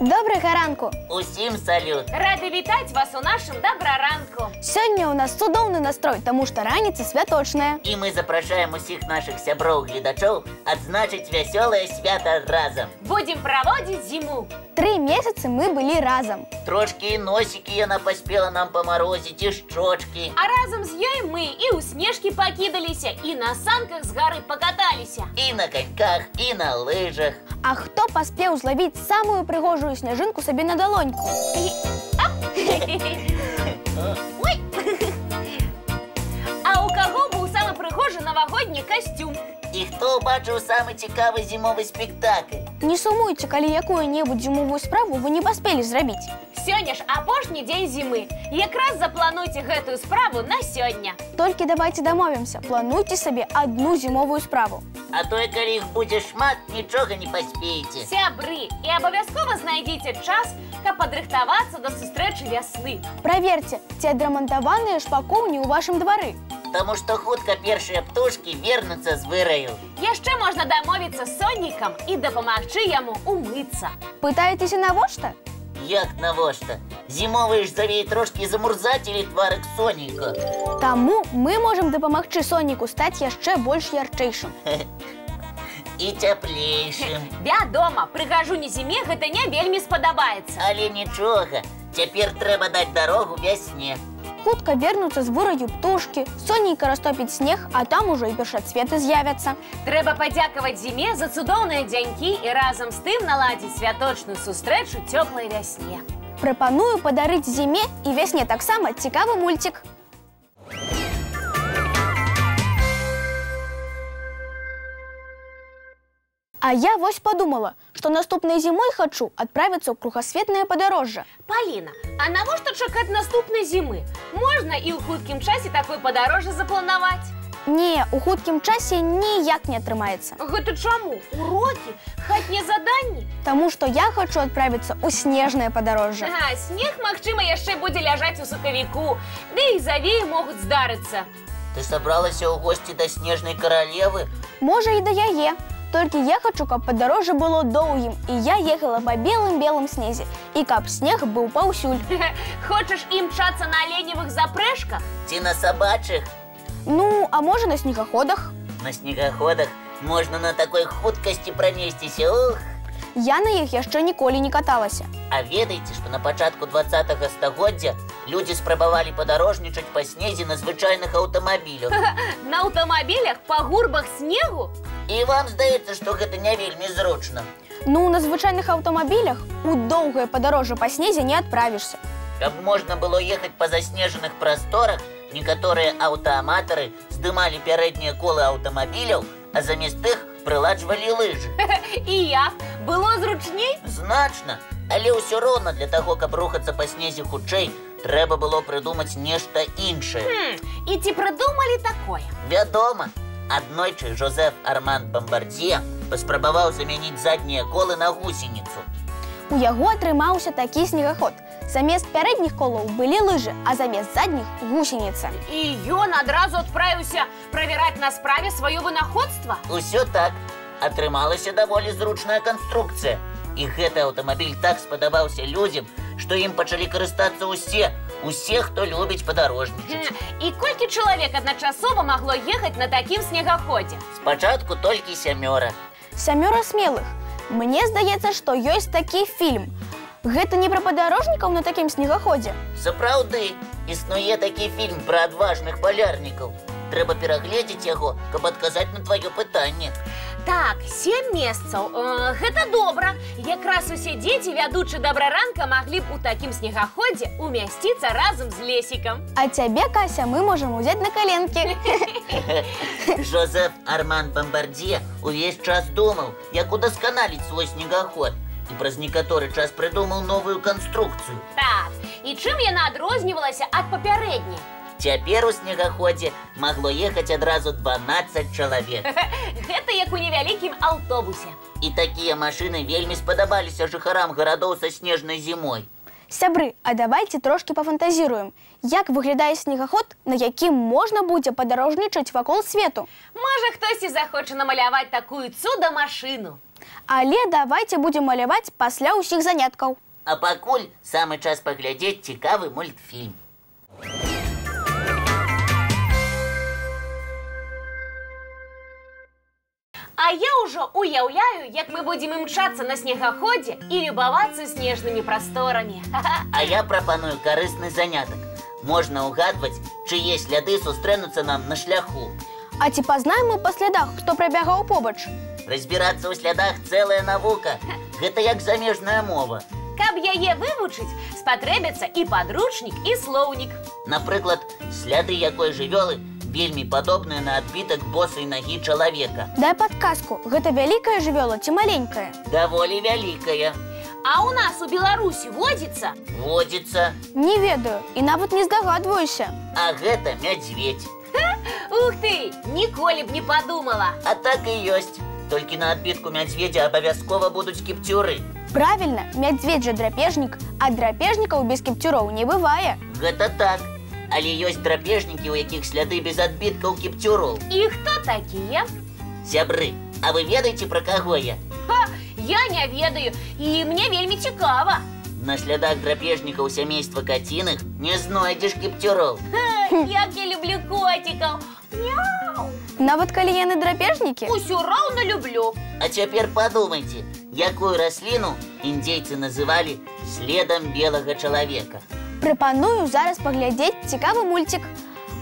Добрага ранку! Усім салют. Рады вітаць вас у нашым добраранку. Сёння ў нас цудоўны настрой, таму што раніца святочная. І мы запрашаем усіх наших сяброў гледачоў адзначыць вясёлае свята разам. Будзем праводзіць зіму. Тры месяцы мы былі разам. Трошкі і носікі яна паспела нам памарозіць і шчочкі. А разам з ёй мы і ў снежкі пакідаліся, і на санках з гары пакаталіся. І на каньках, і на лыжах. А хто паспеў злавіць самую прыгожую сняжынку сабе на далоньку? Ой! А у каго быў самы прыгожы навагодні касцюм? І хто бачыў самы цікавы зімовы спектакль? Не сумуйце, калі якую-небудзь зімовую справу вы не паспелі зрабіць. Сёння ж апошні дзень зімы. Якраз заплануйце гэтую справу на сёння. Толькі давайте дамовімся, плануйце сабе адну зімовую справу. А то і калі іх будзе шмат, нічога не паспееце. Сябры, і абавязкова знайдзіце час, каб падрыхтавацца да сустрэчы вясны. Праверце, ці адрамантаваныя шпакоўні ў вашым двары. Таму што хутка першыя птушкі вернуцца з выраю. Яшчэ можна дамовіцца з соннікам і дапамагчы яму умыцца. Пытаецеся навошта? Як навошта? Зімовы ж завей трошкі замурзацілі тварык соніка. Таму мы можам дапамагчы сонніку стаць яшчэ больш ярчэйшым. І цяплейшым. Вядома, прыгажуні зіме гэта не вельмі спадабаецца. Але нічога, цяпер трэба даць дарогу вясне. Хутка вернуцца з выраю птушкі, сонейка растопіць снег, а там ужо і першацветы з'явяцца. Трэба падзякаваць зіме за цудоўныя дзянькі і разам з тым наладзіць святочную сустрэчу цёплай вясне. Прапаную падарыць зіме і вясне таксама цікавы мульцік. А я вось подумала, што наступнай зімой хачу адправіцца ў кругасветнае падарожжа. Паліна, а навошта чакаць наступнай зімы? Можна і ў хуткім часе такое падарожжа запланаваць. Не, у хуткім часе ніяк не атрымаецца. Гэта чаму? Урокі, хатнія заданні? Таму што я хачу адправіцца ў снежнае падарожжа. А, снег, магчыма, яшчэ будзе ляжаць у сакавіку, ды і завеі могуць здарыцца. Ты сабралася ў госці да снежнай каралевы? Можа і да яе. Толькі я хачу, каб падарожжа было доўгім, і я ехала па белым-белым снезе, і каб снег быў паўсюль. Хочаш імчацца на аленевых запрэшках? Ці на сабачых? Ну, а можа на снегаходах? На снегаходах можна на такой хуткасці пранесціся. Ух! Я на іх яшчэ ніколі не каталася. А ведаеце, што на пачатку 20 стагоддзя людзі спрабавалі падарожнічаць па снезе на звычайных аўтамабілях. На аўтамабілях па гурбах снегу? І вам здаецца, што гэта не вельмі зручна. Ну, на звычайных аўтамабілях у доўгае падарожжа па снезе не адправішся. Каб можна было ехаць па заснежаных прасторах, некаторыя аўтааматары здымалі пярэднія колы аўтамабіляў, а замест іх прыладжвалі лыжы. І як? Было зручней? Значна, але ўсё роўна для таго, каб рухацца па снезе хутчэй, трэба было прыдумаць нешта іншае. Хм, і ці прыдумалі такое? Вядома, аднойчы Жозеф Арман Бамбардзе паспрабаваў замяніць заднія колы на гусеніцу. У яго атрымаўся такі снегаход. Замест пярэдніх колаў былі лыжы, а замест задніх гусеніца. І ён адразу адправіўся правяраць на справе сваё вынаходства? Усё так. Атрымалася даволі зручная канструкцыя. І гэты аўтамабіль так спадабаўся людзям, што ім пачалі карыстацца ўсе, усе, хто любіць падарожнічаць. І колькі чалавек адначасова магло ехаць на такім снегаходзе? Спачатку толькі сямёра. Сямёра смелых. Мне здаецца, што ёсць такі фільм. Гэта не пра падарожнікаў на такім снегаходзе. Сапраўды, існуе такі фільм пра адважных палярнікаў. Трэба перагледзець яго, каб адказаць на тваё пытанне. Так, сем месяцаў. Э, гэта добра. Якраз усе дзеці, вядучы добраранка, маглі б у такім снегаходзе умясціцца разам з лесікам. А цябе, Кася, мы можам узяць на каленкі. Жозеф Арман Бамбардзе увесь час думаў, як удасканаліць свой снегаход. І праз некаторы час прыдумаў новую канструкцыю. Так, і чым яна адрознівалася ад папярэдняй? Цяпер у снегаходзе магло ехаць адразу 12 чалавек. Гэта як у невялікім аўтобусе. І такія машыны вельмі спадабаліся жыхарам гарадоў са снежнай зімой. Сябры, а давайте трошки пафантазіруем. Як выглядае снегаход, на якім можна будзе падарожнічаць вакол свету? Можа, хтосьці захоча намаляваць такую цуда машыну. Але давайте будем маляваць пасля ўсіх заняткаў. А пакуль самы час паглядзець цікавы мультфільм. А я ўжо уяўляю, як мы будзем імчацца на снегаходзе і любавацца снежнымі прасторамі. А я прапаную карысны занятак. Можна ўгадваць, чые сляды сустрэнуцца нам на шляху. А ці пазнаем мы па слядах, хто прабягаў побач? Разбірацца ў слядах цэлая навука. Гэта як замежная мова. Каб яе вывучыць, спатрэбяцца і падручнік, і слоўнік. Напрыклад, сляды якой жывёлы вельмі падобныя на адбітак босай нагі чалавека. Дай падказку, гэта вялікая жывёла ці маленькая. Даволі вялікая. А ў нас у Беларусі водзіцца Водзіцца, Не ведаю і нават не здагадваюся. а гэта мядзведь. Ух ты, ніколі б не падумала. А так і ёсць. Толькі на адбітку мядзведзя абавязкова будуць кіпцюры. Правільна, мядзведь жа драпежнік, а драпежнікаў без кіпцюроў не бывае. Гэта так. Але ёсць драпежнікі, у якіх сляды без адбіткаў кіпцюроў. І хто такія? Сябры, а вы ведаеце пра каго я? Ха, я не ведаю, і мне вельмі цікава. На слядах драпежнікаў сямейства каціных не знойдзеш кіпцюроў. Ха, як я люблю котикаў. Мяу. Нават калі яны драпежнікі, Усё роўна люблю. А цяпер падумайце, якую расліну індзейцы называлі следам белага чалавека. прапаную зараз паглядзець цікавы мульцік,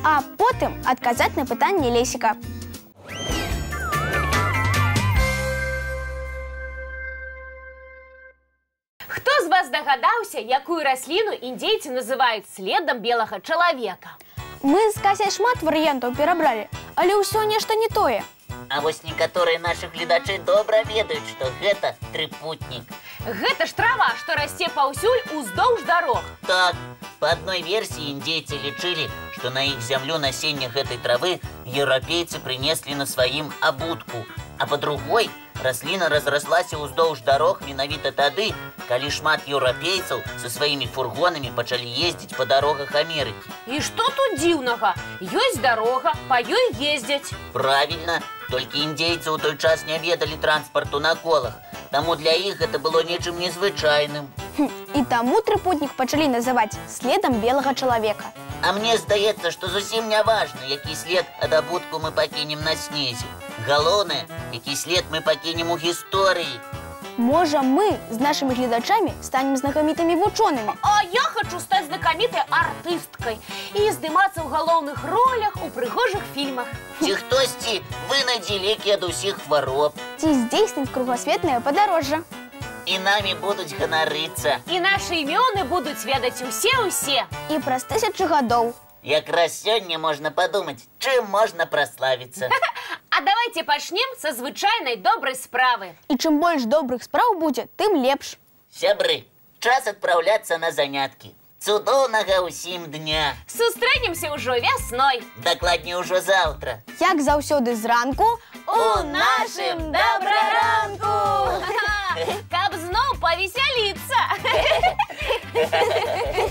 а потым адказаць на пытанне лесіка. Хто з вас дагадаўся, якую расліну індзейцы называюць следам белага чалавека? Мы з касяй шмат варыянтаў перабралі, але ўсё нешта не тое. А вось некаторыя нашы гледачы добра ведаюць, што гэта трыпутнік. Гэта ж трава, што расце паўсюль уздоўж дарог. Так, па адной версіі індзейцы лічылі, што на іх зямлю насенне гэтай травы еўрапейцы прынеслі на сваім абутку. А па другой, расліна разраслася ўздоўж дарог менавіта тады, калі шмат еўрапейцаў са сваімі фургонамі пачалі ездзіць па дарогах Амерыкі. І што тут дзіўнага? Ёсць дарога, па ёй ездзяць. Правільна, толькі індзейцы ў той час не ведалі транспарту на колах, таму для іх гэта было нечым незвычайным. Хм, І таму трыпутнік пачалі называць следам белага чалавека. А мне здаецца, што зусім не важна, які след ад абутку мы пакінем на снезе. Галоўнае, які след мы пакінем у гісторыі. Можа, мы з нашымі гледачамі станем знакамітымі вучонымі. А я хочу стаць знакамітай артысткай і здымацца ў галоўных ролях у прыгожых фільмах. Ці хтосьці вынайдзе лекі ад усіх хвароб, Ці здзейсніць кругасветнае падарожжа. і намі будуць ганарыцца. І нашы імёны будуць ведаць усе-усе. І праз тысячы гадоў. Якраз сёння можна падумаць, чым можна праславіцца. А давайте пачнем са звычайнай добрай справы. І чым больш добрых спраў будзе, тым лепш. Сябры, час адпраўляцца на заняткі. Цудоўнага ўсім дня. Сустрэнемся ўжо вясной. Дакладней ужо заўтра. Як заўсёды зранку, У нашым добраранку! Каб зноў павесяліцца.